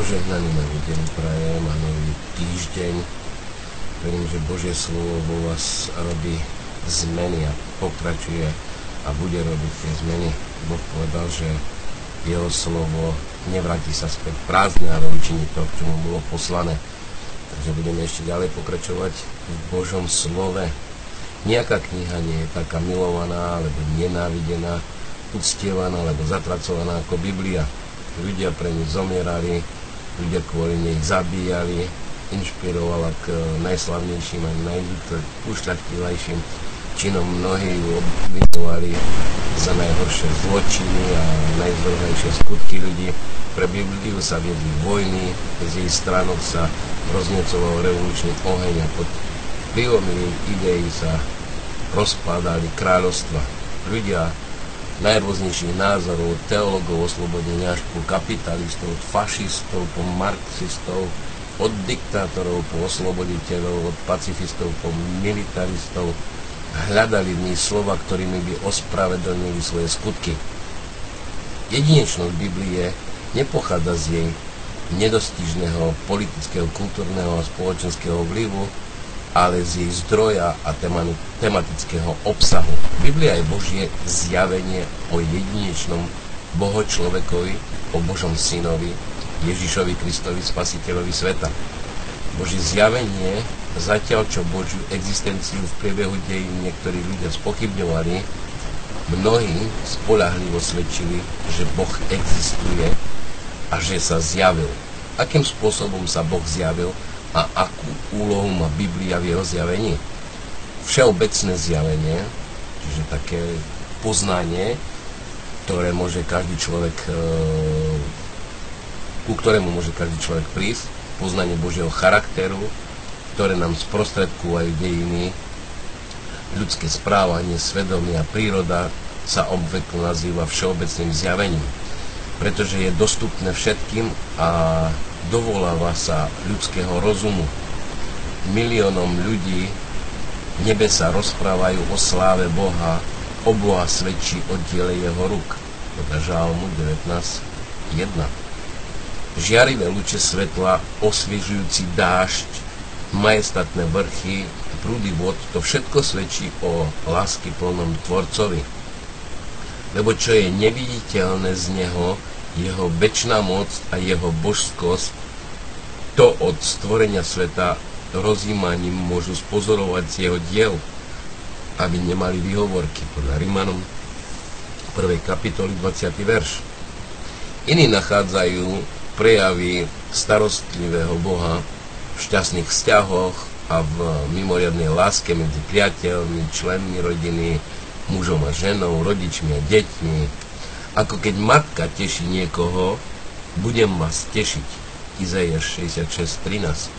Požehnaný nový deň prajem a nový týždeň. Verím, že Božie slovo vo vás robí zmeny a pokračuje a bude robiť tie zmeny. Boh povedal, že jeho slovo nevráti sa späť prázdne, ale učiní to, čo mu bolo poslané. Takže budeme ešte ďalej pokračovať v Božom slove. Nejaká kniha nie je taká milovaná, alebo nenávidená, uctievaná, alebo zatracovaná ako Biblia. Ľudia pre ňu zomierali, ľudia kvôli nej zabíjali, inšpirovala k najslavnejším a najúšľachtilejším činom mnohí ju obvinovali za najhoršie zločiny a najzvrhlejšie skutky ľudí. Pre Bibliu sa viedli vojny, z jej stránok sa roznecoval revolučný oheň a pod vplyvom ideí sa rozpadali kráľovstva. Ľudia najrôznejších názorov, teologov oslobodenia až po kapitalistov, fašistov, po marxistov, od diktátorov po osloboditeľov, od pacifistov po militaristov, hľadali v slova, ktorými by ospravedlnili svoje skutky. Jedinečnosť Biblie nepochádza z jej nedostižného politického, kultúrneho a spoločenského vplyvu, ale z jej zdroja a tematického obsahu. Biblia je Božie zjavenie o jedinečnom Boho človekovi, o Božom synovi, Ježišovi Kristovi, spasiteľovi sveta. Božie zjavenie, zatiaľ čo Božiu existenciu v priebehu dejín niektorí ľudia spochybňovali, mnohí spolahlivo svedčili, že Boh existuje a že sa zjavil. Akým spôsobom sa Boh zjavil, a akú úlohu má Biblia v jeho zjavení. Všeobecné zjavenie, čiže také poznanie, ktoré môže každý človek, e, ku ktorému môže každý človek prísť, poznanie Božieho charakteru, ktoré nám sprostredkúvajú dejiny, ľudské správanie, svedomie a príroda sa obvykle nazýva všeobecným zjavením, pretože je dostupné všetkým a dovoláva sa ľudského rozumu. Miliónom ľudí nebesa rozprávajú o sláve Boha, obloha svedčí o jeho ruk. Podľa Žálmu 19.1. Žiarivé luče svetla, osviežujúci dážď, majestatné vrchy, prúdy vod, to všetko svedčí o lásky plnom Tvorcovi. Lebo čo je neviditeľné z Neho, jeho väčšiná moc a jeho božskosť, to od stvorenia sveta rozímaním môžu spozorovať z jeho diel, aby nemali výhovorky podľa Rimanom 1. kapitoly 20. verš. Iní nachádzajú prejavy starostlivého Boha v šťastných vzťahoch a v mimoriadnej láske medzi priateľmi, členmi rodiny, mužom a ženou, rodičmi a deťmi, ako keď matka teší niekoho, budem vás tešiť. Izaiáš 66.13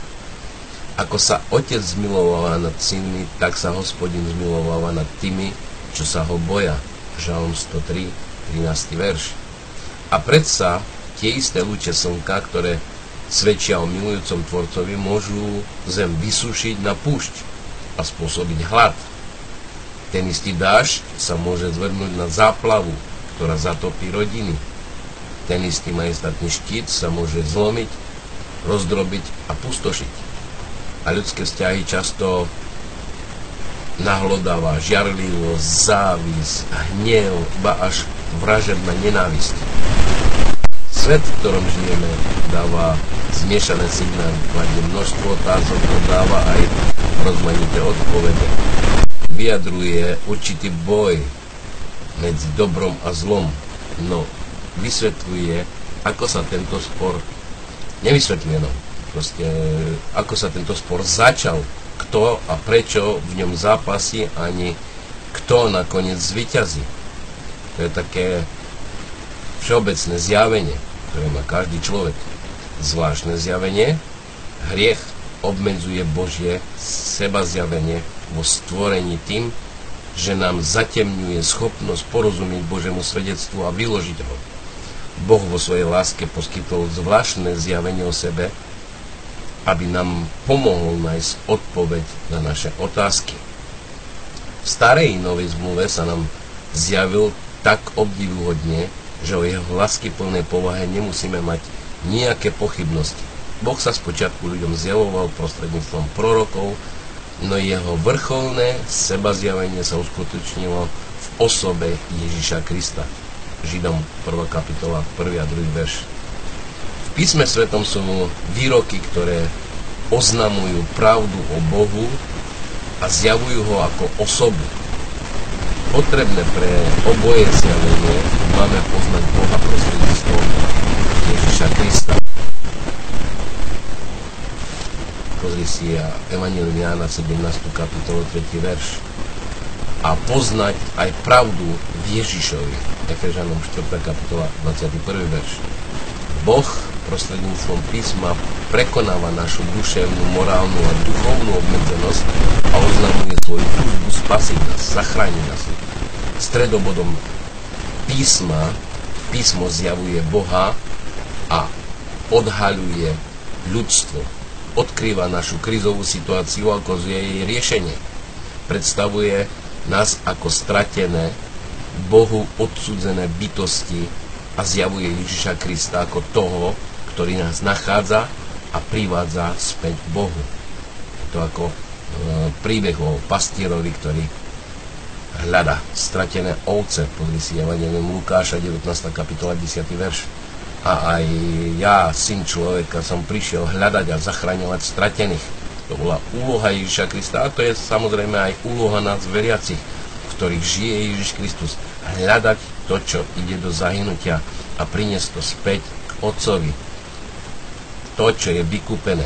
Ako sa otec zmilováva nad synmi, tak sa hospodin zmilováva nad tými, čo sa ho boja. Žalm 103, 13. verš. A predsa tie isté lúče slnka, ktoré svedčia o milujúcom tvorcovi, môžu zem vysúšiť na púšť a spôsobiť hlad. Ten istý dážď sa môže zvrnúť na záplavu, ktorá zatopí rodiny. Ten istý majestatný štít sa môže zlomiť, rozdrobiť a pustošiť. A ľudské vzťahy často nahlodáva žiarlivosť, závis, hnev, ba až vražedná nenávisť. Svet, v ktorom žijeme, dáva zmiešané signály, kladie množstvo otázok, no dáva aj rozmanité odpovede. Vyjadruje určitý boj medzi dobrom a zlom. No, vysvetľuje, ako sa tento spor, nevysvetľuje, no, proste, ako sa tento spor začal, kto a prečo v ňom zápasí, ani kto nakoniec zvyťazí. To je také všeobecné zjavenie, ktoré má každý človek. Zvláštne zjavenie, hriech obmedzuje Božie seba zjavenie vo stvorení tým, že nám zatemňuje schopnosť porozumieť Božemu svedectvu a vyložiť ho. Boh vo svojej láske poskytol zvláštne zjavenie o sebe, aby nám pomohol nájsť odpoveď na naše otázky. V starej novej zmluve sa nám zjavil tak obdivuhodne, že o jeho lásky plnej povahe nemusíme mať nejaké pochybnosti. Boh sa spočiatku ľuďom zjavoval prostredníctvom prorokov, no jeho vrcholné sebazjavenie sa uskutočnilo v osobe Ježiša Krista. Židom 1. kapitola, 1. a 2. verš. V písme svetom sú výroky, ktoré oznamujú pravdu o Bohu a zjavujú ho ako osobu. Potrebné pre oboje zjavenie máme poznať Boha prostredníctvom Ježiša Krista. Pozri si Evangelium Jána 17. kapitolu 3. verš. A poznať aj pravdu v Ježišovi. Efežanom 4. kapitola 21. verš. Boh prostredníctvom písma prekonáva našu duševnú, morálnu a duchovnú obmedzenosť a oznamuje svoju túžbu spasiť nás, zachrániť nás. Stredobodom písma písmo zjavuje Boha a odhaľuje ľudstvo odkrýva našu krizovú situáciu ako jej riešenie. Predstavuje nás ako stratené, Bohu odsudzené bytosti a zjavuje Ježiša Krista ako toho, ktorý nás nachádza a privádza späť Bohu. To ako e, príbeh o pastierovi, ktorý hľada stratené ovce. Pozri si Evangelium Lukáša, 19. kapitola, 10. verš a aj ja, syn človeka, som prišiel hľadať a zachraňovať stratených. To bola úloha Ježiša Krista a to je samozrejme aj úloha nás veriacich, v ktorých žije Ježiš Kristus. Hľadať to, čo ide do zahynutia a priniesť to späť k Otcovi. To, čo je vykúpené.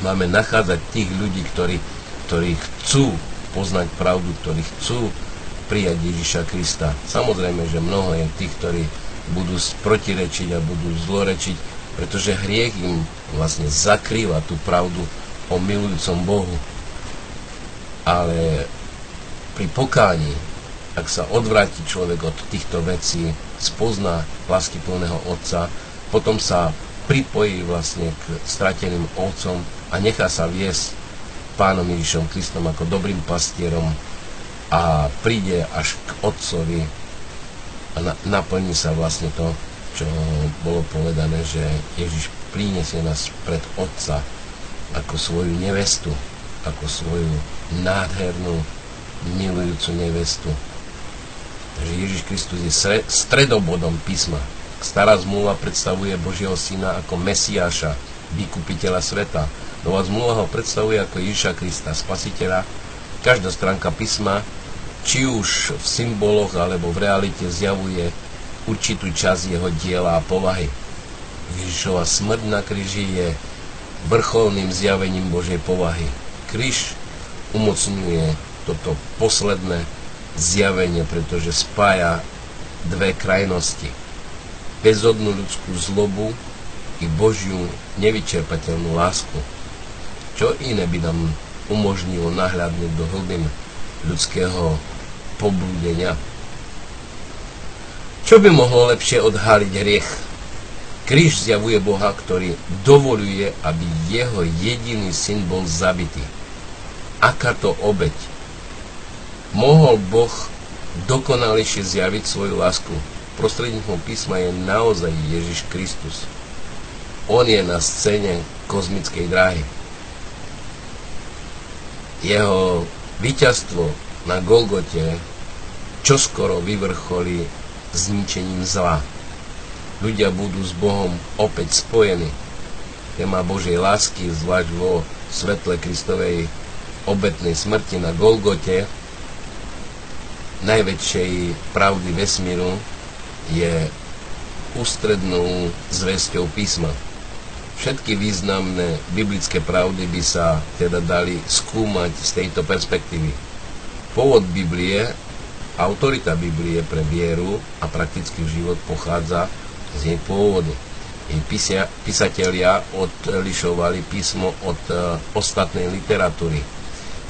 Máme nachádzať tých ľudí, ktorí, ktorí chcú poznať pravdu, ktorí chcú prijať Ježiša Krista. Samozrejme, že mnoho je tých, ktorí budú protirečiť a budú zlorečiť, pretože hriech im vlastne zakrýva tú pravdu o milujúcom Bohu. Ale pri pokání, ak sa odvráti človek od týchto vecí, spozná lásky plného Otca, potom sa pripojí vlastne k strateným ovcom a nechá sa viesť pánom Ježišom Kristom ako dobrým pastierom a príde až k Otcovi a na, naplní sa vlastne to, čo bolo povedané, že Ježiš prinesie nás pred Otca ako svoju nevestu, ako svoju nádhernú, milujúcu nevestu. Takže Ježiš Kristus je stredobodom písma. Stará zmluva predstavuje Božieho syna ako Mesiáša, vykupiteľa sveta. Nová zmluva ho predstavuje ako Ježiša Krista, spasiteľa. Každá stránka písma či už v symboloch alebo v realite zjavuje určitú časť jeho diela a povahy. Ježišova smrť na kríži je vrcholným zjavením Božej povahy. Kríž umocňuje toto posledné zjavenie, pretože spája dve krajnosti. Bezodnú ľudskú zlobu i Božiu nevyčerpateľnú lásku. Čo iné by nám umožnilo nahľadnúť do hlbin ľudského poblúdenia. Čo by mohlo lepšie odhaliť hriech? Kríž zjavuje Boha, ktorý dovoluje, aby jeho jediný syn bol zabitý. Aká to obeď? Mohol Boh dokonalejšie zjaviť svoju lásku. Prostredníctvom písma je naozaj Ježiš Kristus. On je na scéne kozmickej dráhy. Jeho víťazstvo na Golgote čoskoro vyvrcholí zničením zla. Ľudia budú s Bohom opäť spojení. Téma Božej lásky, zvlášť vo svetle Kristovej obetnej smrti na Golgote, najväčšej pravdy vesmíru, je ústrednou zväzťou písma. Všetky významné biblické pravdy by sa teda dali skúmať z tejto perspektívy. Pôvod Biblie Autorita Biblie pre vieru a praktický život pochádza z jej pôvodu. Jej písatelia odlišovali písmo od e, ostatnej literatúry.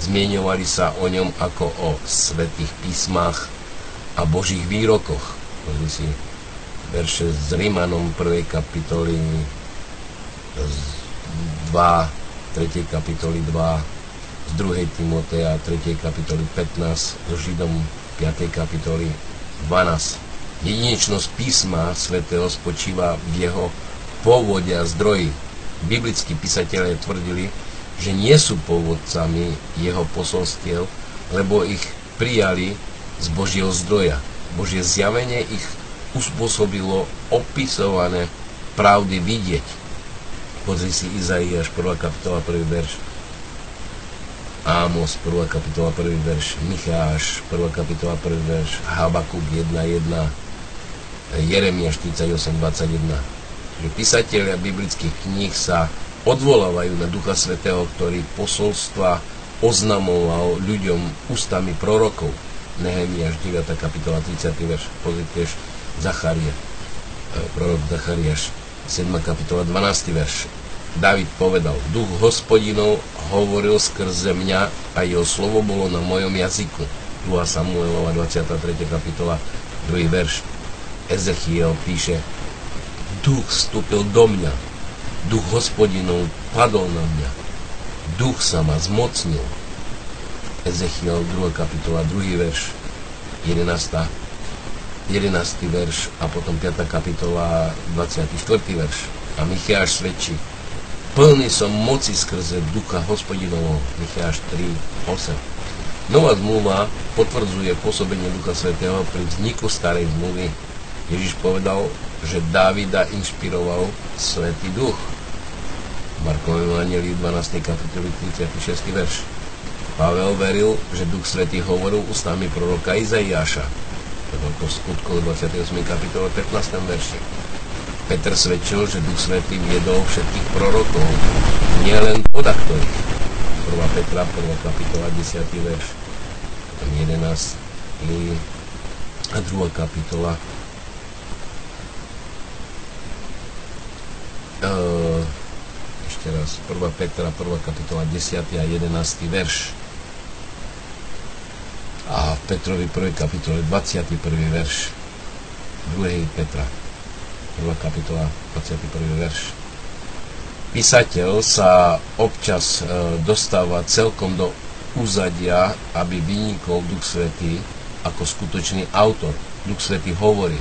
Zmieňovali sa o ňom ako o svetých písmach a božích výrokoch. Pozri si verše z Rímanom 1. kapitoly z 2, 3. kapitoly 2, z 2. Timotea 3. kapitoly 15, so Židom 5. kapitoly 12. Jedinečnosť písma svätého spočíva v jeho pôvode a zdroji. Biblickí písatelia tvrdili, že nie sú pôvodcami jeho posolstiev, lebo ich prijali z Božieho zdroja. Božie zjavenie ich uspôsobilo opisované pravdy vidieť. Pozri si Izaiáš, 1. kapitola, 1. verš. Ámos, 1. kapitola, 1. verš. Micháš, 1. kapitola, 1. verš. Habakuk 1.1. Jeremia 48, 21. Že písatelia biblických kníh sa odvolávajú na Ducha Svetého, ktorý posolstva oznamoval ľuďom ústami prorokov. Nehemiáš 9. kapitola 30. verš, pozrite Zacharie, e, prorok Zachariáš 7. kapitola 12. verš. David povedal, duch hospodinov hovoril skrze mňa a jeho slovo bolo na mojom jazyku. 2. Samuelova 23. kapitola 2. verš. Ezechiel píše, duch vstúpil do mňa, Duch hospodinov padol na mňa. Duch sa ma zmocnil. Ezechiel 2. kapitola 2. verš 11. 11. verš a potom 5. kapitola 24. verš. A Michiáš svedčí, plný som moci skrze ducha hospodinovho. Michiáš 3, 8. Nová zmluva potvrdzuje pôsobenie Ducha Svetého pri vzniku starej zmluvy. Ježiš povedal, že Dávida inšpiroval Svetý Duch. Markovom Evangeliu 12. kapitoli 36. verš. Pavel veril, že Duch Svetý hovoril ústami proroka Izaiáša. To po skutku 28. kapitole 15. verši. Petr svedčil, že Duch Svetý viedol všetkých prorokov, nielen podaktorých. 1. Petra, 1. kapitola, 10. verš. Potom 11. a 2. kapitola. Uh, ešte raz, 1. Petra, 1. kapitola, 10. a 11. verš. A v Petrovi 1. kapitole 21. verš 2. Petra 1. kapitola 21. verš Písateľ sa občas e, dostáva celkom do úzadia, aby vynikol Duch Svetý ako skutočný autor. Duch Svetý hovorí.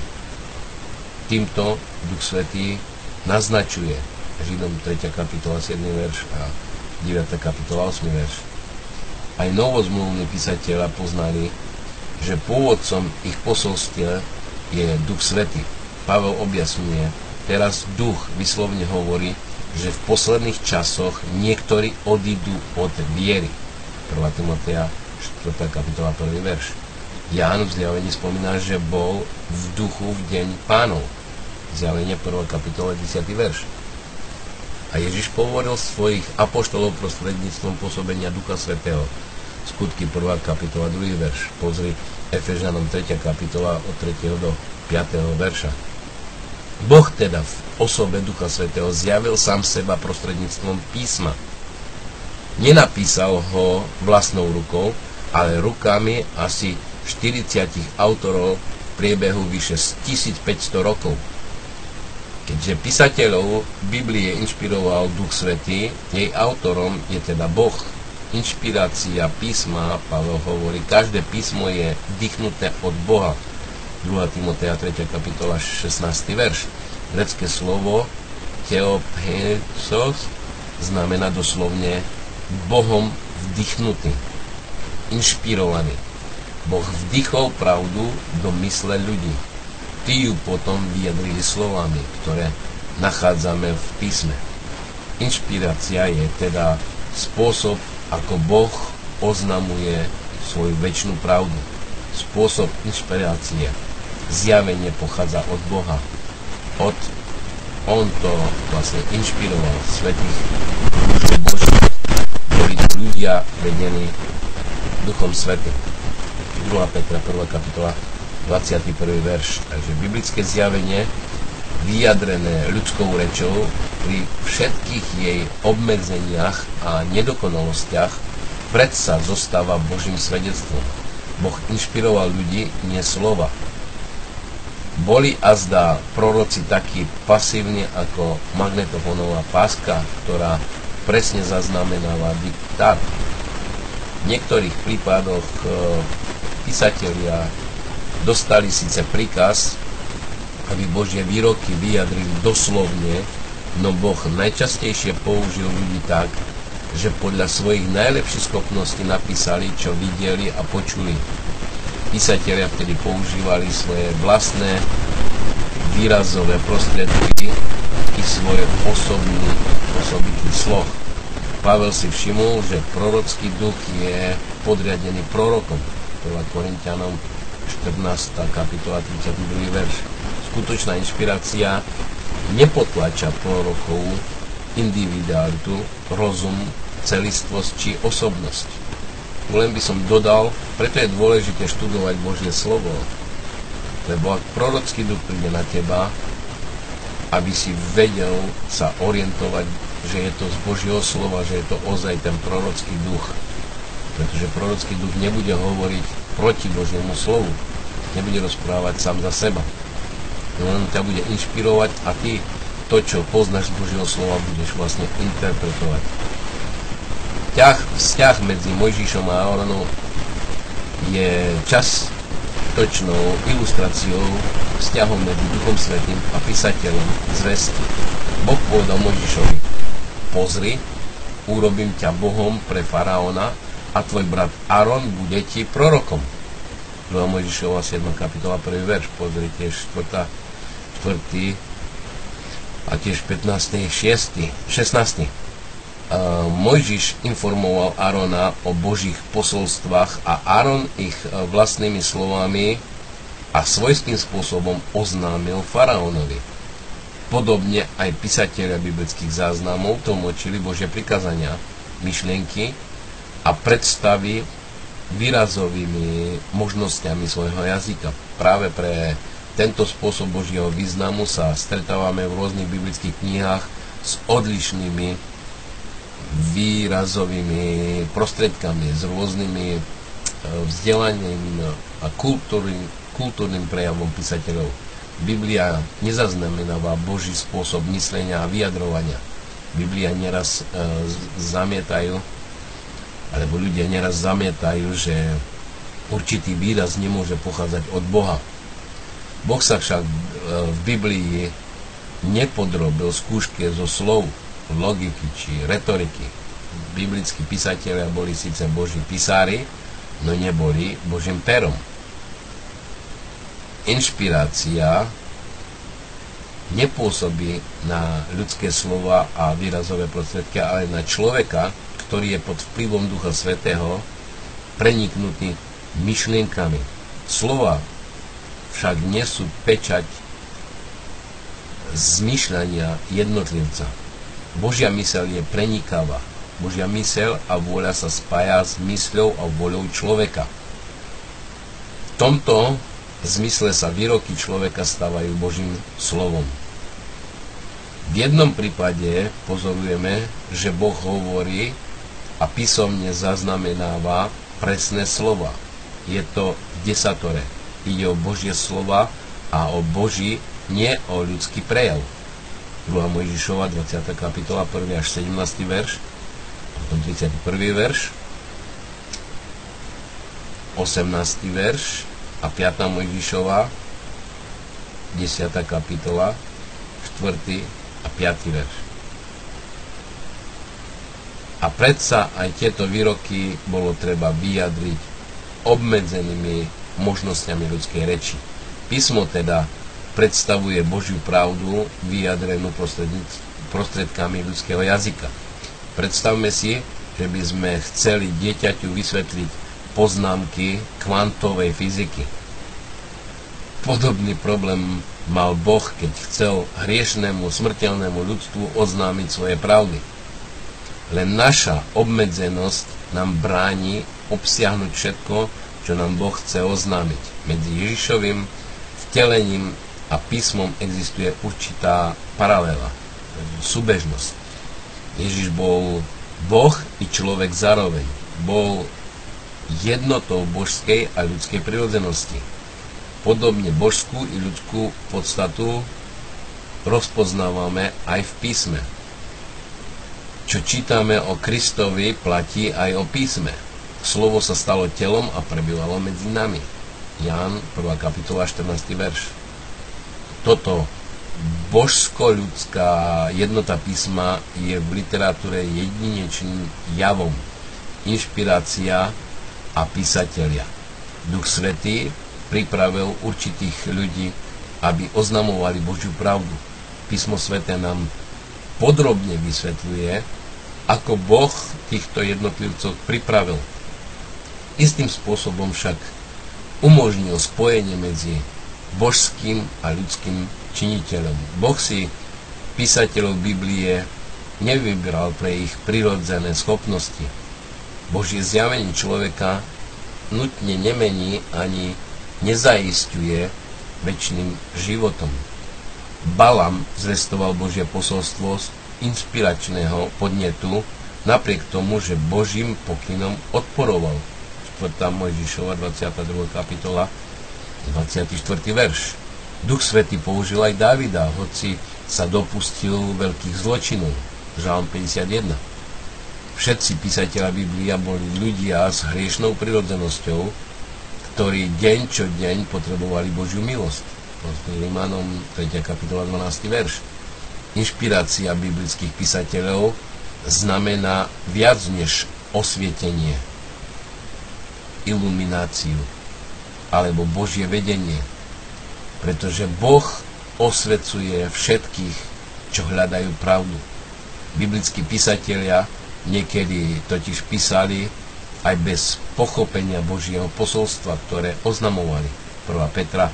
Týmto Duch Svetý naznačuje, Židom 3. kapitola 7. verš a 9. kapitola 8. verš. Aj novozmluvní písatelia poznali, že pôvodcom ich posolstia je Duch Svety. Pavel objasňuje, teraz Duch vyslovne hovorí, že v posledných časoch niektorí odídu od viery. 1. Timotea 4. kapitola 1. verš. Ján v zjavení spomína, že bol v duchu v deň pánov. Zjavenie 1. kapitola 10. verš. A Ježiš povoril svojich apoštolov prostredníctvom pôsobenia Ducha Svetého. Skutky 1. kapitola 2. verš. Pozri Efežanom 3. kapitola od 3. do 5. verša. Boh teda v osobe Ducha Svetého zjavil sám seba prostredníctvom písma. Nenapísal ho vlastnou rukou, ale rukami asi 40 autorov v priebehu vyše 1500 rokov. Keďže písateľov Biblie inšpiroval Duch Svetý, jej autorom je teda Boh. Inšpirácia písma, Pavel hovorí, každé písmo je dýchnuté od Boha. 2. Timotea 3. kapitola 16. verš. Grecké slovo theophesos znamená doslovne Bohom vdychnutý, inšpirovaný. Boh vdychol pravdu do mysle ľudí tí ju potom vyjadrili slovami, ktoré nachádzame v písme. Inšpirácia je teda spôsob, ako Boh oznamuje svoju väčšinu pravdu. Spôsob inšpirácie, zjavenie pochádza od Boha. Od On to vlastne inšpiroval svetých Boží, boli ľudia vedení Duchom Svetým. 2. Petra 1. kapitola 21. verš. Takže biblické zjavenie vyjadrené ľudskou rečou pri všetkých jej obmedzeniach a nedokonalostiach predsa zostáva Božím svedectvom. Boh inšpiroval ľudí, nie slova. Boli a zdá proroci takí pasívni ako magnetofónová páska, ktorá presne zaznamenáva diktát. V niektorých prípadoch e, písatelia dostali síce príkaz, aby Božie výroky vyjadrili doslovne no Boh najčastejšie použil ľudí tak, že podľa svojich najlepších schopností napísali, čo videli a počuli. Písatelia vtedy používali svoje vlastné výrazové prostriedky i svoj osobný, osobitý sloh. Pavel si všimol, že prorocký duch je podriadený prorokom. 1. Korintianom 14. kapitola 32. verš. Skutočná inšpirácia nepotlača prorokov individualitu, rozum, celistvosť či osobnosť. Len by som dodal, preto je dôležité študovať Božie slovo, lebo ak prorocký duch príde na teba, aby si vedel sa orientovať, že je to z Božieho slova, že je to ozaj ten prorocký duch. Pretože prorocký duch nebude hovoriť proti Božiemu slovu, nebude rozprávať sám za seba. Len ťa bude inšpirovať a ty to, čo poznáš z Božieho slova, budeš vlastne interpretovať. Vzťah, vzťah medzi Mojžišom a Aaronom je čas točnou ilustráciou vzťahom medzi Duchom Svetým a písateľom zvesti. Boh povedal Mojžišovi, pozri, urobím ťa Bohom pre faraóna a tvoj brat Aaron bude ti prorokom. 2. Mojžišova 7. kapitola 1. verš, pozrite 4. 4 a tiež 15. 6. 16. Mojžiš informoval Arona o Božích posolstvách a Aron ich e, vlastnými slovami a svojským spôsobom oznámil faraónovi. Podobne aj písatelia biblických záznamov tlmočili Božie prikazania, myšlienky a predstavy výrazovými možnosťami svojho jazyka. Práve pre tento spôsob Božieho významu sa stretávame v rôznych biblických knihách s odlišnými výrazovými prostriedkami, s rôznymi e, vzdelaním a kultúrnym, kultúrnym prejavom písateľov. Biblia nezaznamenáva Boží spôsob myslenia a vyjadrovania. Biblia neraz e, zamietajú, alebo ľudia neraz zamietajú, že určitý výraz nemôže pochádzať od Boha Boh sa však e, v Biblii nepodrobil skúške zo slov, logiky či retoriky. Biblickí písatelia boli síce Boží písári, no neboli Božím perom. Inšpirácia nepôsobí na ľudské slova a výrazové prostriedky, ale na človeka, ktorý je pod vplyvom Ducha Svetého preniknutý myšlienkami. Slova však nesú pečať zmyšľania jednotlivca. Božia mysel je prenikavá. Božia mysel a vôľa sa spája s mysľou a vôľou človeka. V tomto zmysle sa výroky človeka stávajú Božím slovom. V jednom prípade pozorujeme, že Boh hovorí a písomne zaznamenáva presné slova. Je to desatore ide o Božie slova a o Boží, nie o ľudský prejav. 2. Mojžišova, 20. kapitola, 1. až 17. verš, potom 31. verš, 18. verš a 5. Mojžišova, 10. kapitola, 4. a 5. verš. A predsa aj tieto výroky bolo treba vyjadriť obmedzenými možnosťami ľudskej reči. Písmo teda predstavuje Božiu pravdu vyjadrenú prostredkami ľudského jazyka. Predstavme si, že by sme chceli dieťaťu vysvetliť poznámky kvantovej fyziky. Podobný problém mal Boh, keď chcel hriešnemu, smrteľnému ľudstvu oznámiť svoje pravdy. Len naša obmedzenosť nám bráni obsiahnuť všetko, čo nám Boh chce oznámiť. Medzi Ježišovým vtelením a písmom existuje určitá paralela, súbežnosť. Ježiš bol Boh i človek zároveň. Bol jednotou božskej a ľudskej prirodzenosti. Podobne božskú i ľudskú podstatu rozpoznávame aj v písme. Čo čítame o Kristovi, platí aj o písme slovo sa stalo telom a prebývalo medzi nami. Ján, 1. kapitola, 14. verš. Toto božsko-ľudská jednota písma je v literatúre jedinečným javom. Inšpirácia a písatelia. Duch Svetý pripravil určitých ľudí, aby oznamovali Božiu pravdu. Písmo Sveté nám podrobne vysvetľuje, ako Boh týchto jednotlivcov pripravil. Istým spôsobom však umožnil spojenie medzi božským a ľudským činiteľom. Boh si písateľov Biblie nevybral pre ich prirodzené schopnosti. Božie zjavenie človeka nutne nemení ani nezaistuje väčšným životom. Balam zvestoval Božie posolstvo z inspiračného podnetu, napriek tomu, že Božím pokynom odporoval. 4. Mojžišova 22. kapitola 24. verš. Duch Svetý použil aj Davida, hoci sa dopustil veľkých zločinov. Žalm 51. Všetci písateľa Biblia boli ľudia s hriešnou prirodzenosťou, ktorí deň čo deň potrebovali Božiu milosť. Limanom 3. kapitola 12. verš. Inšpirácia biblických písateľov znamená viac než osvietenie, ilumináciu alebo Božie vedenie, pretože Boh osvecuje všetkých, čo hľadajú pravdu. Biblickí písatelia Niekedy totiž písali aj bez pochopenia Božieho posolstva, ktoré oznamovali. 1. Petra,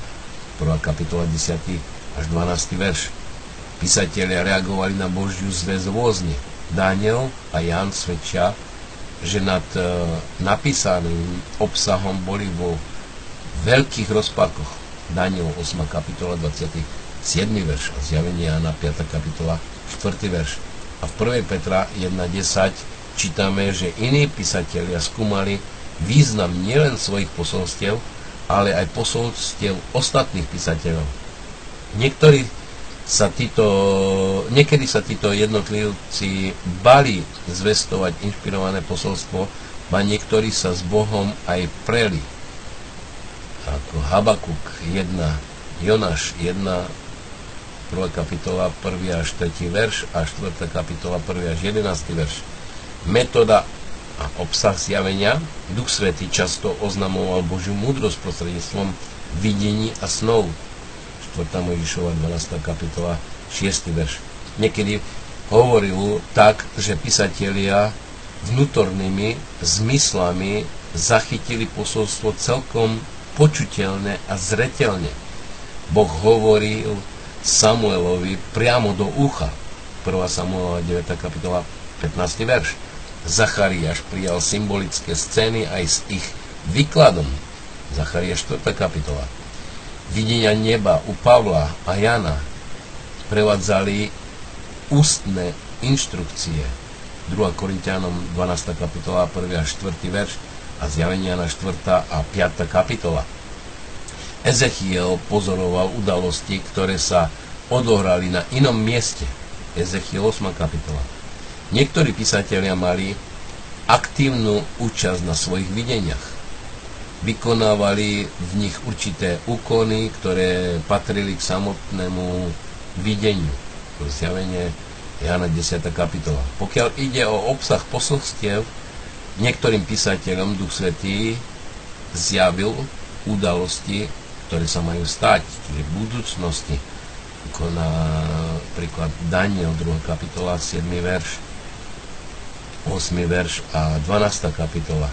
1. kapitola 10. až 12. verš. Písatelia reagovali na Božiu zväz rôzne. Daniel a Jan svedčia, že nad e, napísaným obsahom boli vo veľkých rozpakoch. Daniel 8. kapitola 27. verš a zjavenie Jana 5. kapitola 4. verš. A v 1. Petra 1.10 čítame, že iní písatelia skúmali význam nielen svojich posolstiev, ale aj posolstiev ostatných písateľov. Niektorí sa títo, niekedy sa títo jednotlivci bali zvestovať inšpirované posolstvo, a niektorí sa s Bohom aj preli. Ako Habakuk 1, Jonáš 1, 1. kapitola 1. až 3. verš a 4. kapitola 1. až 11. verš. Metóda a obsah zjavenia Duch Svetý často oznamoval Božiu múdrosť prostredníctvom videní a snov. 4. Mojžišova 12. kapitola 6. verš. Niekedy hovoril tak, že písatelia vnútornými zmyslami zachytili posolstvo celkom počuteľné a zretelne. Boh hovoril Samuelovi priamo do ucha. 1. Samuela 9. kapitola 15. verš. Zachariáš prijal symbolické scény aj s ich výkladom. Zachariáš 4. kapitola. Videnia neba u Pavla a Jana prevádzali ústne inštrukcie. 2. Korintianom 12. kapitola 1. a 4. verš a zjavenia na 4. a 5. kapitola. Ezechiel pozoroval udalosti, ktoré sa odohrali na inom mieste. Ezechiel 8. kapitola. Niektorí písatelia mali aktívnu účasť na svojich videniach. Vykonávali v nich určité úkony, ktoré patrili k samotnému videniu. Zjavenie Jana 10. kapitola. Pokiaľ ide o obsah posolstiev, niektorým písateľom Duch Svetý zjavil udalosti, ktoré sa majú stať, čiže v budúcnosti, ako napríklad Daniel 2. kapitola, 7. verš, 8. verš a 12. kapitola.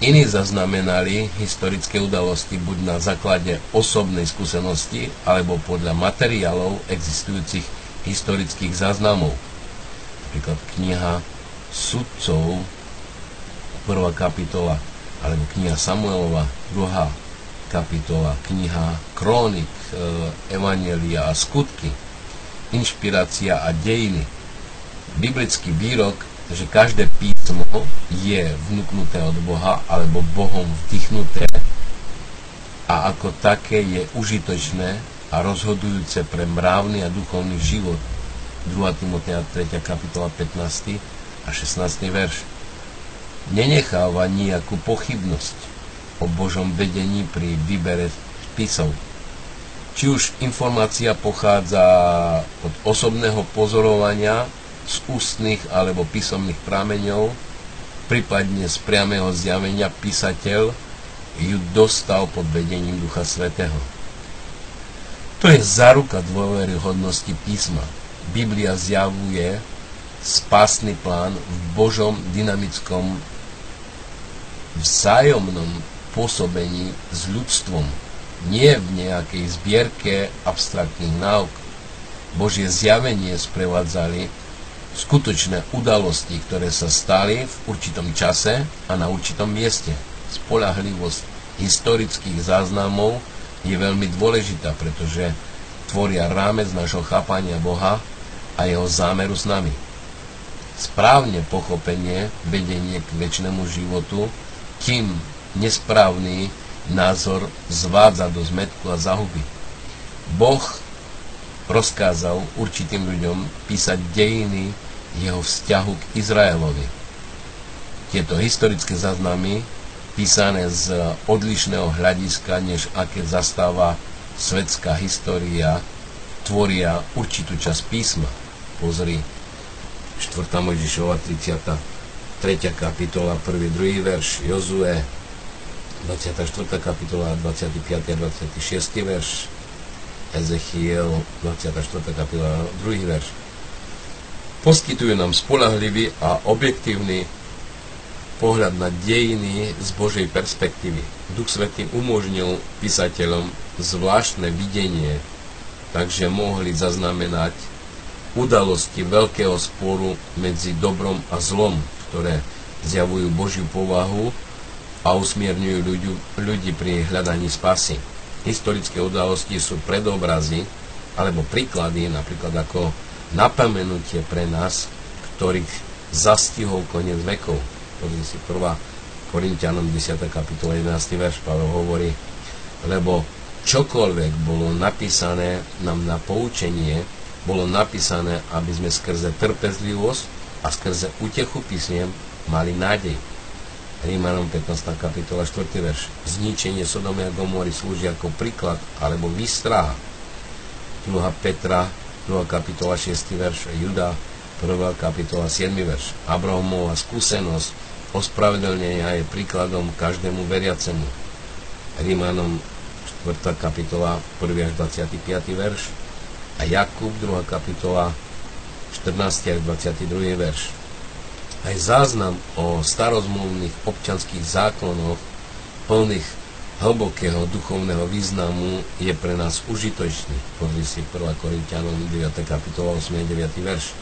Iní zaznamenali historické udalosti buď na základe osobnej skúsenosti, alebo podľa materiálov existujúcich historických záznamov. Napríklad kniha Sudcov, 1. kapitola, alebo kniha Samuelova, 2 kapitola, kniha Krónik, e, Evangelia a skutky, inšpirácia a dejiny. Biblický výrok, že každé písmo je vnúknuté od Boha alebo Bohom vdychnuté a ako také je užitočné a rozhodujúce pre mravný a duchovný život. 2. Timotea 3. kapitola 15. a 16. verš. Nenecháva nejakú pochybnosť o Božom vedení pri výbere spisov. či už informácia pochádza od osobného pozorovania, z ústnych alebo písomných prameňov, prípadne z priamého zjavenia písateľ ju dostal pod vedením Ducha Svetého. To je záruka dôveryhodnosti písma. Biblia zjavuje spásny plán v Božom dynamickom vzájomnom pôsobení s ľudstvom, nie v nejakej zbierke abstraktných náuk. Božie zjavenie sprevádzali skutočné udalosti, ktoré sa stali v určitom čase a na určitom mieste. Spolahlivosť historických záznamov je veľmi dôležitá, pretože tvoria rámec našho chápania Boha a jeho zámeru s nami. Správne pochopenie vedenie k väčšnému životu, kým nesprávny názor zvádza do zmetku a zahuby. Boh rozkázal určitým ľuďom písať dejiny jeho vzťahu k Izraelovi. Tieto historické záznamy, písané z odlišného hľadiska, než aké zastáva svetská história, tvoria určitú časť písma. Pozri, 4. Mojžišova 33. kapitola, 1. 2. verš, Jozue, 24. kapitola, 25. a 26. verš, Ezechiel, 24. kapitola, 2. verš. Poskytujú nám spolahlivý a objektívny pohľad na dejiny z Božej perspektívy. Duch Svetý umožnil písateľom zvláštne videnie, takže mohli zaznamenať udalosti veľkého sporu medzi dobrom a zlom, ktoré zjavujú Božiu povahu a usmierňujú ľudí, ľudí pri hľadaní spasy historické udalosti sú predobrazy alebo príklady, napríklad ako napomenutie pre nás, ktorých zastihol koniec vekov. Pozri si 1. Korintianom 10. kapitola 11. verš Pavel hovorí, lebo čokoľvek bolo napísané nám na poučenie, bolo napísané, aby sme skrze trpezlivosť a skrze útechu písmiem mali nádej. Rímanom 15. kapitola 4. verš. Zničenie Sodomy a Gomory slúži ako príklad alebo výstraha. 2. Petra 2. kapitola 6. verš. Juda 1. kapitola 7. verš. Abrahamová skúsenosť ospravedlnenia je príkladom každému veriacemu. Rímanom 4. kapitola 1. až 25. verš a Jakub 2. kapitola 14. až 22. verš. Aj záznam o starozmluvných občanských zákonoch plných hlbokého duchovného významu je pre nás užitočný. Pozri si 1. Korintianom 9. kapitola 8. 9. verš.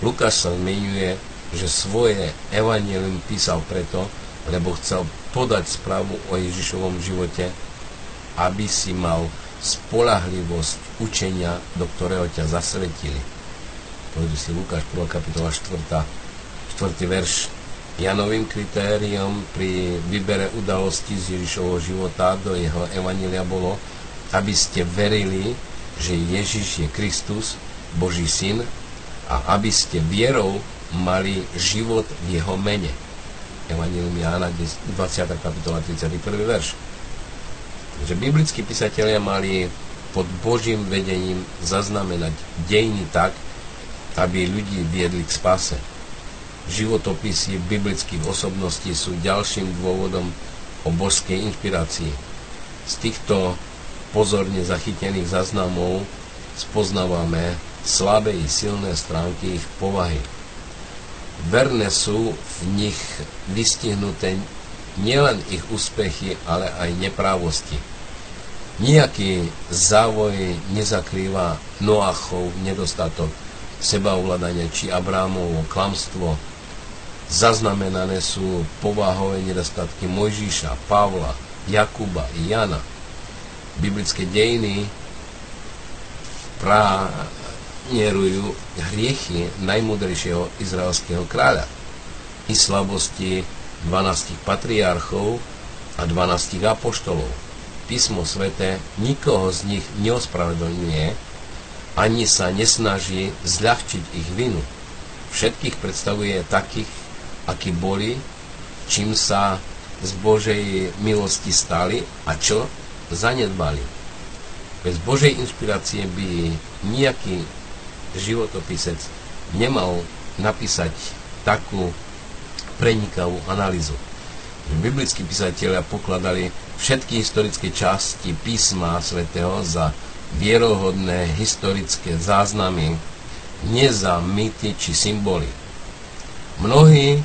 Lukáš sa zmienuje, že svoje evanielium písal preto, lebo chcel podať správu o Ježišovom živote, aby si mal spolahlivosť učenia, do ktorého ťa zasvetili. Pozri si Lukáš 1. kapitola 4 4. verš. Janovým kritériom pri výbere udalosti z Ježišovho života do jeho evanília bolo, aby ste verili, že Ježiš je Kristus, Boží syn a aby ste vierou mali život v jeho mene. Evangelium Jána 20. kapitola 31. verš. Že biblickí písatelia mali pod Božím vedením zaznamenať dejiny tak, aby ľudí viedli k spase životopisy biblických osobností sú ďalším dôvodom o božskej inšpirácii. Z týchto pozorne zachytených záznamov spoznávame slabé i silné stránky ich povahy. Verné sú v nich vystihnuté nielen ich úspechy, ale aj neprávosti. Nijaký závoj nezakrýva Noachov nedostatok sebaovládania či Abrámovo klamstvo, Zaznamenané sú povahové nedostatky Mojžíša, Pavla, Jakuba i Jana. Biblické dejiny pranierujú hriechy najmudrejšieho izraelského kráľa i slabosti 12 patriarchov a 12 apoštolov. Písmo svete nikoho z nich neospravedlňuje ani sa nesnaží zľahčiť ich vinu. Všetkých predstavuje takých, akí boli, čím sa z Božej milosti stali a čo zanedbali. Bez Božej inšpirácie by nejaký životopisec nemal napísať takú prenikavú analýzu. Biblickí písatelia pokladali všetky historické časti písma svätého za vierohodné historické záznamy, nie za mýty či symboly. Mnohí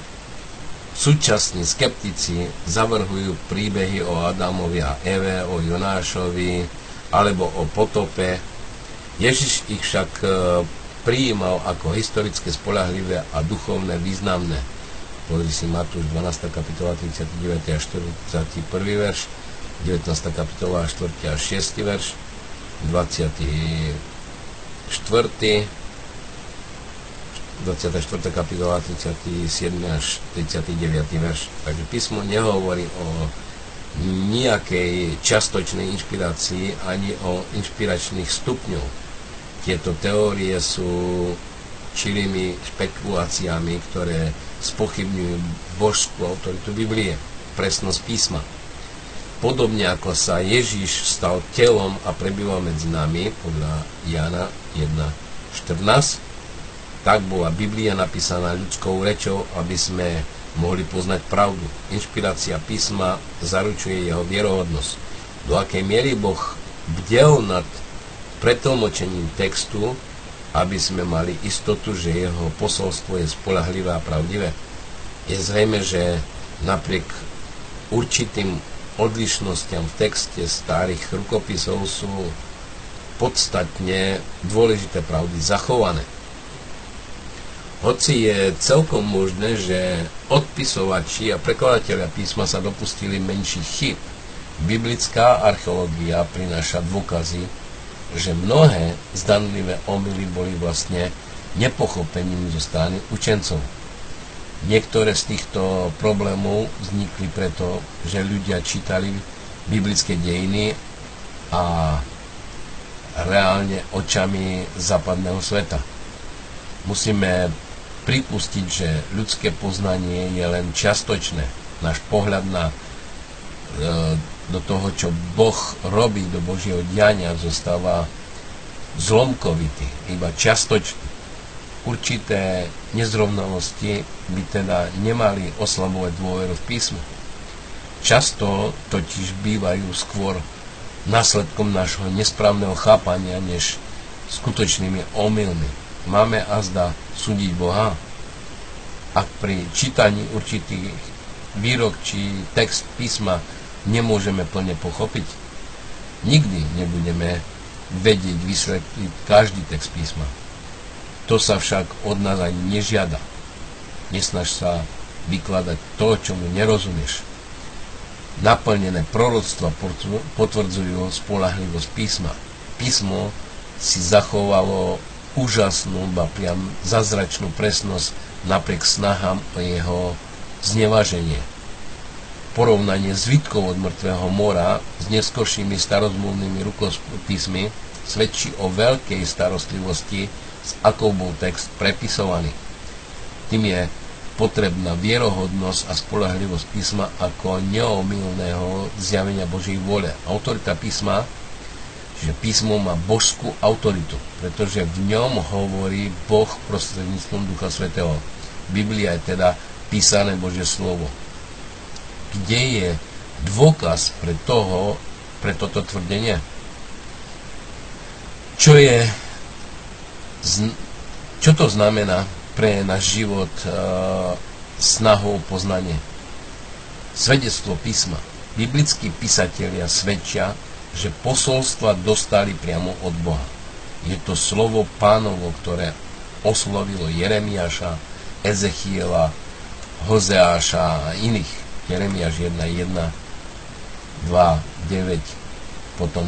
súčasní skeptici zavrhujú príbehy o Adamovi a Eve, o Jonášovi, alebo o potope. Ježiš ich však e, prijímal ako historické spolahlivé a duchovné významné. Pozri si Matúš 12. kapitola 39. a 41. verš, 19. kapitola 4. a 6. verš, 24. 24. kapitola 37. až 39. verš. Takže písmo nehovorí o nejakej častočnej inšpirácii ani o inšpiračných stupňov. Tieto teórie sú čilými špekuláciami, ktoré spochybňujú božskú autoritu Biblie, presnosť písma. Podobne ako sa Ježiš stal telom a prebýval medzi nami, podľa Jana 1.14, tak bola Biblia napísaná ľudskou rečou, aby sme mohli poznať pravdu. Inšpirácia písma zaručuje jeho vierohodnosť. Do akej miery Boh bdel nad pretlmočením textu, aby sme mali istotu, že jeho posolstvo je spolahlivé a pravdivé. Je zrejme, že napriek určitým odlišnostiam v texte starých rukopisov sú podstatne dôležité pravdy zachované. Hoci je celkom možné, že odpisovači a prekladatelia písma sa dopustili menších chyb, biblická archeológia prináša dôkazy, že mnohé zdanlivé omily boli vlastne nepochopením zo strany učencov. Niektoré z týchto problémov vznikli preto, že ľudia čítali biblické dejiny a reálne očami západného sveta. Musíme pripustiť, že ľudské poznanie je len čiastočné. Náš pohľad na, e, do toho, čo Boh robí, do Božieho diania, zostáva zlomkovitý, iba čiastočný. Určité nezrovnalosti by teda nemali oslabovať dôveru v písme. Často totiž bývajú skôr následkom nášho nesprávneho chápania, než skutočnými omylmi máme azda súdiť Boha? Ak pri čítaní určitých výrok či text písma nemôžeme plne pochopiť, nikdy nebudeme vedieť vysvetliť každý text písma. To sa však od nás ani nežiada. Nesnaž sa vykladať to, čo mu nerozumieš. Naplnené proroctva potvrdzujú spolahlivosť písma. Písmo si zachovalo úžasnú, ba priam zazračnú presnosť napriek snahám o jeho znevaženie. Porovnanie zvitkov od mŕtvého mora s neskoršími starozmluvnými rukopismi svedčí o veľkej starostlivosti, s akou bol text prepisovaný. Tým je potrebná vierohodnosť a spolahlivosť písma ako neomilného zjavenia Božej vôle. Autorita písma že písmo má božskú autoritu, pretože v ňom hovorí Boh prostredníctvom Ducha Svetého. Biblia je teda písané Božie slovo. Kde je dôkaz pre, toho, pre toto tvrdenie? Čo je čo to znamená pre náš život uh, snahou poznanie? Svedectvo písma. Biblickí písatelia svedčia, že posolstva dostali priamo od Boha. Je to slovo pánovo, ktoré oslovilo Jeremiáša, Ezechiela, Hozeáša a iných. Jeremiáš 1, 1, 2, 9, potom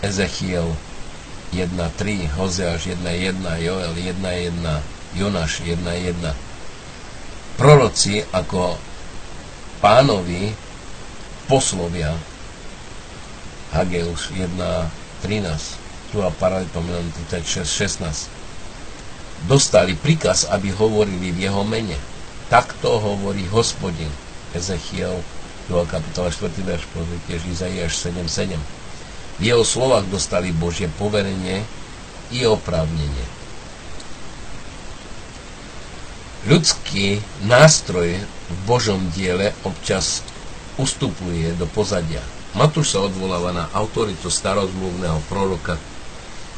Ezechiel 1, 3, Hozeáš 1, 1, Joel 1, 1, Jonáš 1, 1. Proroci ako pánovi poslovia Hageus 1.13, druhá paralelpomenon 36.16. Dostali príkaz, aby hovorili v jeho mene. Takto hovorí hospodin. Ezechiel 2. kapitola 4. verš, pozrite, Izaiáš 7.7. V jeho slovách dostali Božie poverenie i oprávnenie. Ľudský nástroj v Božom diele občas ustupuje do pozadia. Matúš sa odvoláva na autoritu starozmluvného proroka,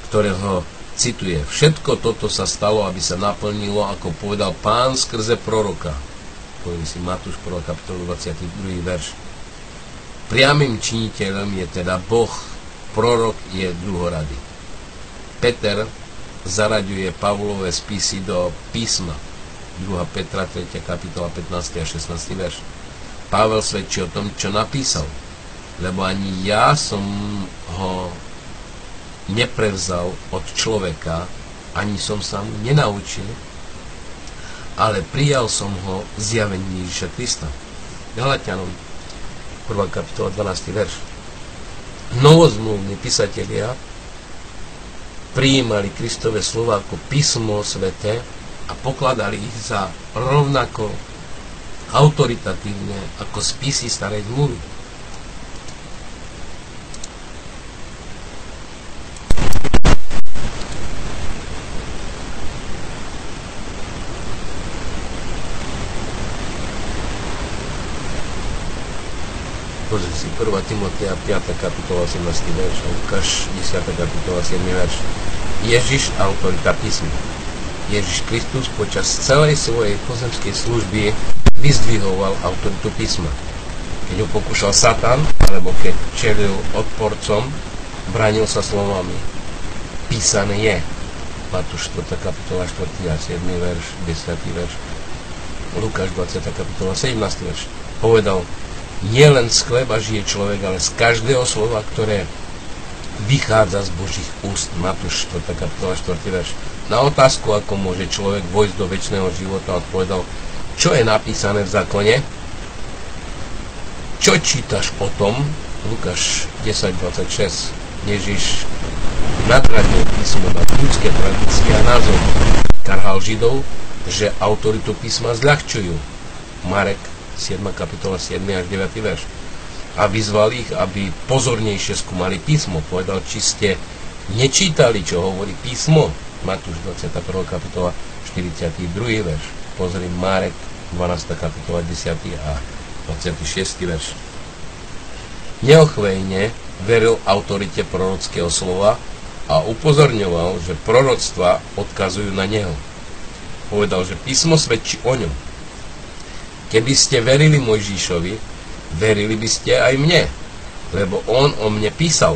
ktorého cituje Všetko toto sa stalo, aby sa naplnilo, ako povedal pán skrze proroka. Poviem si Matúš 1. kapitolu 22. verš. Priamým činiteľom je teda Boh, prorok je druhorady. Peter zaraďuje Pavlové spisy do písma 2. Petra 3. kapitola 15. a 16. verš. Pavel svedčí o tom, čo napísal, lebo ani ja som ho neprevzal od človeka, ani som sa mu nenaučil, ale prijal som ho zjavení Ježiša Krista. Galatianom 1. kapitola 12. verš. Novozmluvní písatelia prijímali Kristové slova ako písmo svete a pokladali ich za rovnako autoritatívne ako spisy starej zmluvy. Si 1. Timotea 5. kapitola 18. verš Lukáš 10. kapitola 7. verš. Ježiš autorita písma. Ježiš Kristus počas celej svojej pozemskej služby vyzdvihoval autoritu písma. Keď ho pokúšal Satan, alebo keď čelil odporcom, bránil sa slovami písané je. Matúš 4. kapitola 4. a 7. verš, 10. verš. Lukáš 20. kapitola 17. verš. Povedal, nie len z chleba žije človek, ale z každého slova, ktoré vychádza z Božích úst. Matúš 4. kapitola 4. verš. Na otázku, ako môže človek vojsť do väčšného života, odpovedal, čo je napísané v zákone? Čo čítaš o tom? Lukáš 10.26. Ježiš nadradil písmo na ľudské tradície a názor. Karhal Židov, že autoritu písma zľahčujú. Marek 7. kapitola 7. až 9. verš. A vyzval ich, aby pozornejšie skúmali písmo. Povedal, či ste nečítali, čo hovorí písmo Matúš 21. kapitola 42. verš. Pozri Marek 12. kapitola 10. a 26. verš. Neochvejne veril autorite prorockého slova a upozorňoval, že proroctva odkazujú na neho. Povedal, že písmo svedčí o ňom. Keby ste verili Mojžíšovi, verili by ste aj mne, lebo on o mne písal.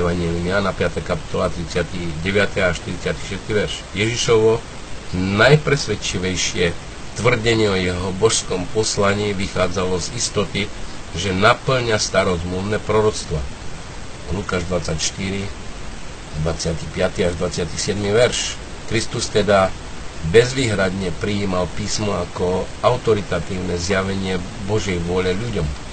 Evangelium Jana 5. kapitola 39. a 46. verš. Ježišovo najpresvedčivejšie tvrdenie o jeho božskom poslaní vychádzalo z istoty, že naplňa starozmluvné proroctva. Lukáš 24, 25. až 27. verš. Kristus teda bezvýhradne prijímal písmo ako autoritatívne zjavenie Božej vôle ľuďom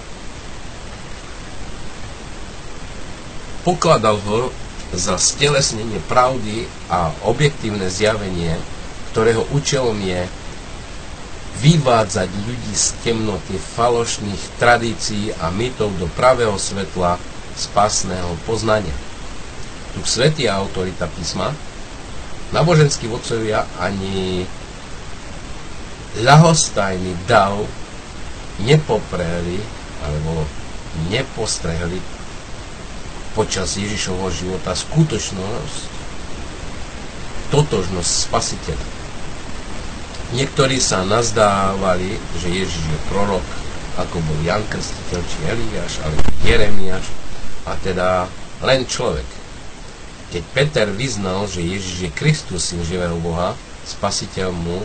pokladal ho za stelesnenie pravdy a objektívne zjavenie, ktorého účelom je vyvádzať ľudí z temnoty falošných tradícií a mytov do pravého svetla spásného poznania. Tu svetý autorita písma, náboženskí vodcovia ani ľahostajný dav nepopreli alebo nepostrehli počas Ježišovho života skutočnosť, totožnosť spasiteľa. Niektorí sa nazdávali, že Ježiš je prorok, ako bol Jan Krstiteľ či Eliáš, ale Jeremiáš, a teda len človek. Keď Peter vyznal, že Ježiš je Kristus, syn živého Boha, spasiteľ mu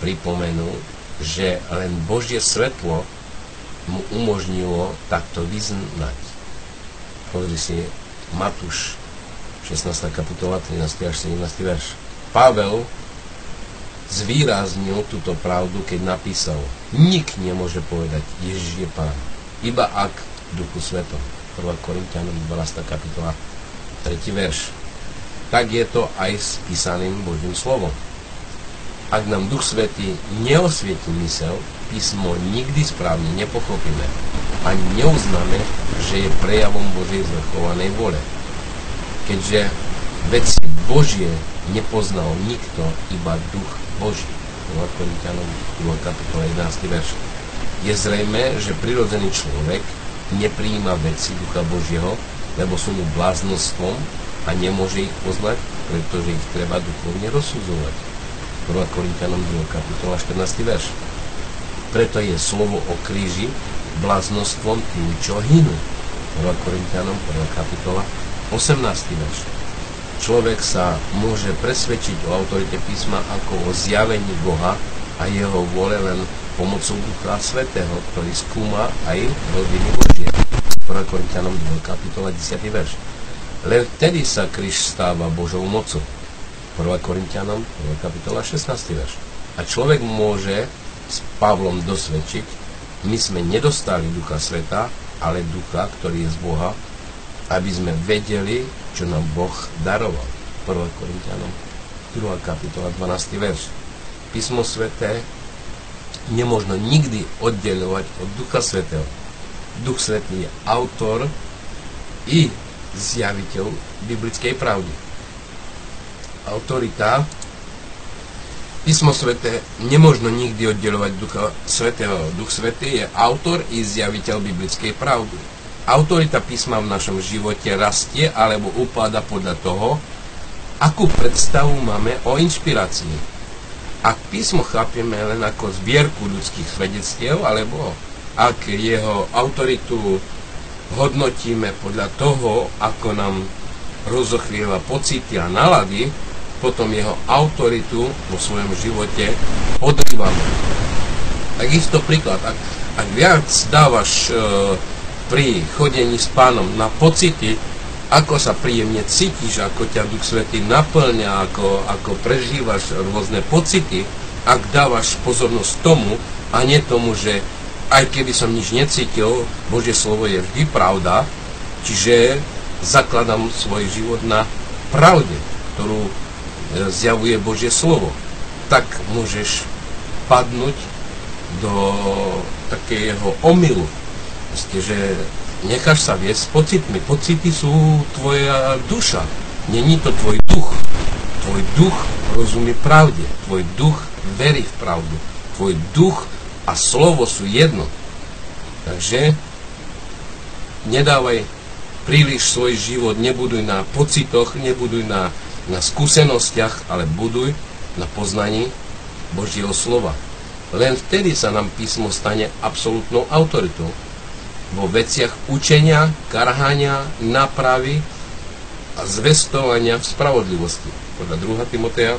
pripomenul, že len Božie svetlo mu umožnilo takto vyznať. Pozri si Matúš 16. kapitola 13. až 17. verš. Pavel zvýraznil túto pravdu, keď napísal Nik nemôže povedať Ježiš je Pán, iba ak Duchu Svetom. 1. Korintianom 12. kapitola 3. verš. Tak je to aj s písaným Božím slovom. Ak nám Duch Svetý neosvietí mysel, písmo nikdy správne nepochopíme. a neuznáme, že je prejavom Božej zvrchovanej vole. Keďže veci Božie nepoznal nikto, iba duch Boží. 2 Korintianom 2. kapitola 11. verš. Je zrejme, že prirodzený človek nepríjima veci ducha Božieho, lebo sú mu bláznostvom a nemôže ich poznať, pretože ich treba duchovne rozsudzovať. 1. Korintianom 2. kapitola 14. verš. Preto je slovo o kríži bláznostvom tým, čo hynú. 1. Korintianom 1. kapitola 18. verš. Človek sa môže presvedčiť o autorite písma ako o zjavení Boha a jeho vole len pomocou Ducha Svetého, ktorý skúma aj rodiny Božie. 1. Korintianom 2. kapitola 10. verš. Len vtedy sa kríž stáva Božou mocou. 1. Korintianom 1. kapitola 16. verš. A človek môže s Pavlom dosvedčiť, my sme nedostali Ducha Sveta, ale Ducha, ktorý je z Boha, aby sme vedeli, čo nám Boh daroval. 1. Korintianom 2. kapitola 12. verš. Písmo Sveté nemožno nikdy oddelovať od Ducha Svetého. Duch Svetý je autor i zjaviteľ biblickej pravdy. Autorita Písmo Sveté nemožno nikdy oddelovať Ducha Svetého. Duch Svetý je autor i zjaviteľ biblickej pravdy. Autorita písma v našom živote rastie alebo upada podľa toho, akú predstavu máme o inšpirácii ak písmo chápeme len ako zbierku ľudských svedectiev, alebo ak jeho autoritu hodnotíme podľa toho, ako nám rozochvieva pocity a nalady, potom jeho autoritu vo svojom živote podrývame. Takisto príklad, ak, ak viac dávaš e, pri chodení s pánom na pocity, ako sa príjemne cítiš, ako ťa Duch Svetý naplňa, ako, ako prežívaš rôzne pocity, ak dávaš pozornosť tomu a nie tomu, že aj keby som nič necítil, Božie slovo je vždy pravda, čiže zakladám svoj život na pravde, ktorú e, zjavuje Božie slovo. Tak môžeš padnúť do takého omylu, že necháš sa viesť pocitmi. Pocity sú tvoja duša. Není to tvoj duch. Tvoj duch rozumie pravde. Tvoj duch verí v pravdu. Tvoj duch a slovo sú jedno. Takže nedávaj príliš svoj život, nebuduj na pocitoch, nebuduj na, na skúsenostiach, ale buduj na poznaní Božieho slova. Len vtedy sa nám písmo stane absolútnou autoritou vo veciach učenia, karhania, nápravy a zvestovania v spravodlivosti. Podľa 2. Timoteja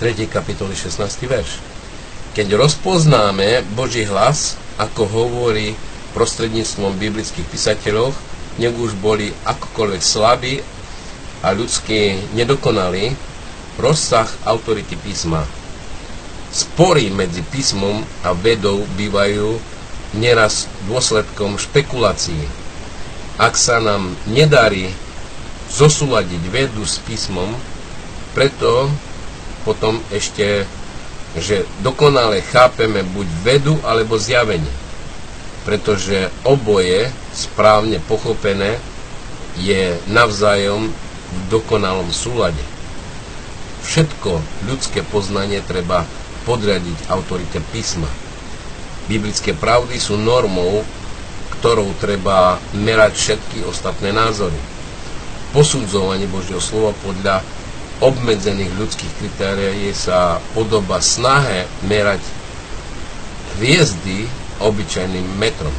3. kapitoly 16. verš. Keď rozpoznáme Boží hlas, ako hovorí prostredníctvom biblických písateľov, nech už boli akokoľvek slabí a ľudský nedokonalí, rozsah autority písma. Spory medzi písmom a vedou bývajú neraz dôsledkom špekulácií. Ak sa nám nedarí zosúľadiť vedu s písmom, preto potom ešte, že dokonale chápeme buď vedu alebo zjavenie. Pretože oboje správne pochopené je navzájom v dokonalom súlade. Všetko ľudské poznanie treba podriadiť autorite písma biblické pravdy sú normou, ktorou treba merať všetky ostatné názory. Posudzovanie Božieho slova podľa obmedzených ľudských kritérií sa podoba snahe merať hviezdy obyčajným metrom.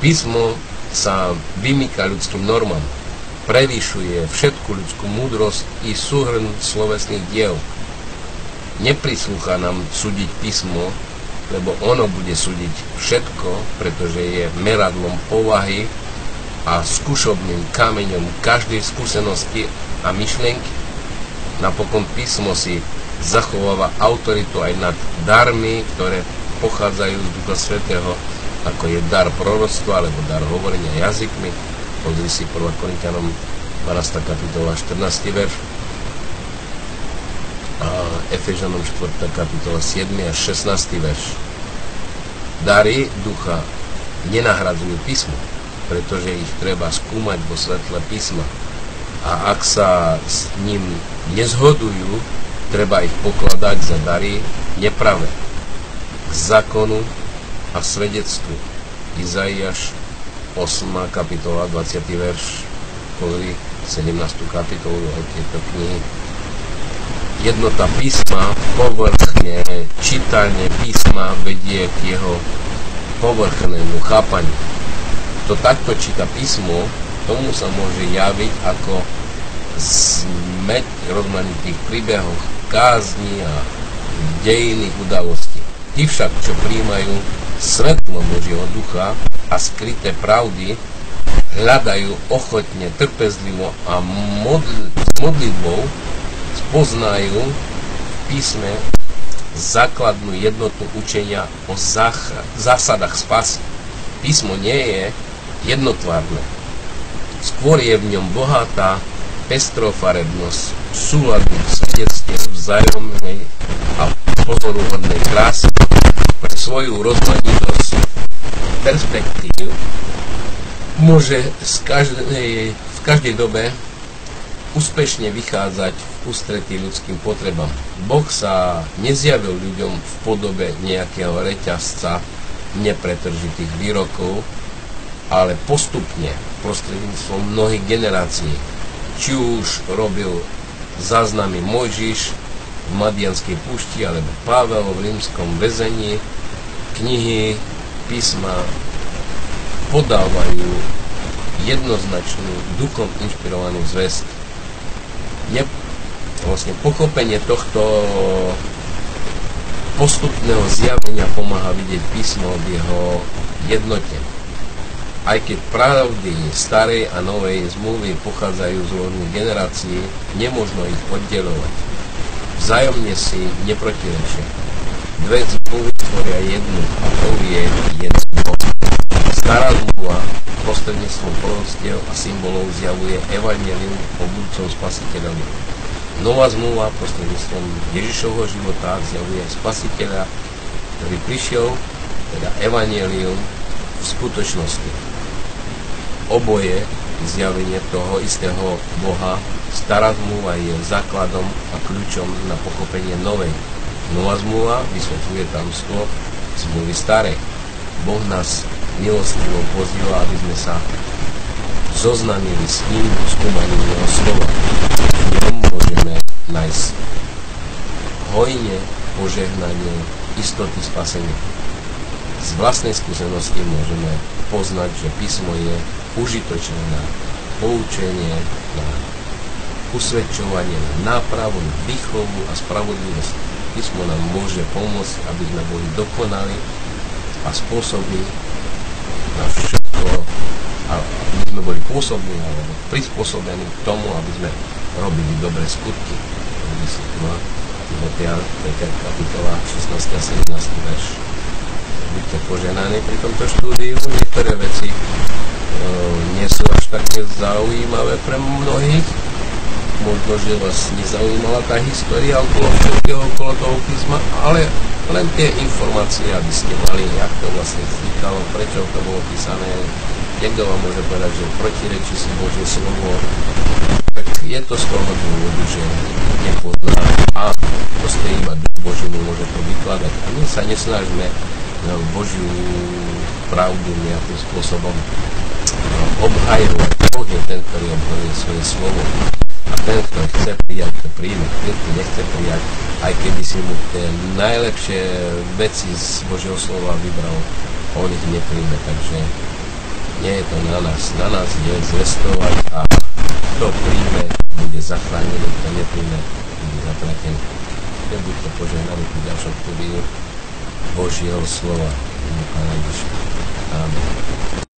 Písmo sa vymýka ľudským normám, prevýšuje všetku ľudskú múdrosť i súhrn slovesných diel. Neprislúcha nám súdiť písmo lebo ono bude súdiť všetko, pretože je meradlom povahy a skúšobným kameňom každej skúsenosti a myšlenky. Napokon písmo si zachováva autoritu aj nad darmi, ktoré pochádzajú z Ducha Svetého, ako je dar proroctva alebo dar hovorenia jazykmi. Pozri si 1. Korintianom 12. kapitola 14. verš a Efežanom 4. kapitola 7. a 16. verš. Dary ducha nenahradzujú písmo, pretože ich treba skúmať vo svetle písma. A ak sa s ním nezhodujú, treba ich pokladať za dary nepravé k zákonu a svedectvu. Izaiáš 8. kapitola 20. verš, ktorý 17. kapitolu aj tieto knihy. Jednota písma, povrchne, čítanie písma vedie k jeho povrchnému chápaniu. To takto číta písmo, tomu sa môže javiť ako zmeť rozmanitých príbehov, kázni a dejinných udalostí. Tí však, čo príjmajú svetlo Božieho ducha a skryté pravdy, hľadajú ochotne, trpezlivo a modl- s modlitbou spoznajú v písme základnú jednotu učenia o zásadách spásy. Písmo nie je jednotvárne. Skôr je v ňom bohatá pestrofarebnosť, súladu, svedectiev vzájomnej a pozoruhodnej krásy pre svoju rozmanitosť perspektív môže z každej, v každej dobe úspešne vychádzať v ústretí ľudským potrebám. Boh sa nezjavil ľuďom v podobe nejakého reťazca nepretržitých výrokov, ale postupne prostredníctvom mnohých generácií. Či už robil záznamy Mojžiš v Madianskej púšti, alebo Pavel v rímskom väzení, knihy, písma podávajú jednoznačnú duchom inšpirovanú zväzť. Ne, vlastne pochopenie tohto postupného zjavenia pomáha vidieť písmo v jeho jednote. Aj keď pravdy starej a novej zmluvy pochádzajú z rôznych generácií, nemožno ich oddelovať. Vzájomne si neprotirečia. Dve zmluvy tvoria jednu a to je jeden Boh. Stará zmluva prostredníctvom proroctiev a symbolov zjavuje evanelium o budúcom spasiteľovi. Nová zmluva prostredníctvom Ježišovho života zjavuje spasiteľa, ktorý prišiel, teda evanelium v skutočnosti oboje zjavenie toho istého Boha. Stará zmluva je základom a kľúčom na pochopenie novej. Nová zmluva vysvetľuje tamstvo zmluvy starej. Boh nás milostivo pozýva, aby sme sa zoznamili s ním skúmaním jeho slova. V ňom môžeme nájsť hojne požehnanie istoty spasenia. Z vlastnej skúsenosti môžeme poznať, že písmo je užitočné na poučenie, na usvedčovanie, na nápravu, na výchovu a spravodlivosť. Písmo nám môže pomôcť, aby sme boli dokonali a spôsobní na všetko, aby sme boli pôsobní alebo prispôsobení k tomu, aby sme robili dobré skutky. Timotea 5. kapitola 16. a 17. verš. Buďte poženaní pri tomto štúdiu. Niektoré veci Eh, nie sú až také zaujímavé pre mnohých. Možno, že vás nezaujímala tá história okolo všetkého, okolo toho písma, ale len tie informácie, aby ste mali, jak to vlastne vznikalo, prečo to bolo písané. Niekto vám môže povedať, že protirečí si Božie slovo, tak je to z toho dôvodu, že nepozná a proste iba Boží môže to vykladať. A my sa nesnažíme Božiu pravdu nejakým spôsobom obhajovať. Boh je ten, ktorý obhajuje svoje slovo. A ten, kto chce prijať, to príjme. Ten, kto nechce prijať, aj keby si mu tie najlepšie veci z Božieho slova vybral, on ich nepríjme. Takže nie je to na nás. Na nás je zvestovať a kto príjme, bude zachránený, kto nepríjme, bude zatratený. Nebuďte požehnaní pri ďalšom štúdiu Božieho slova. Pána Ježiša. Amen.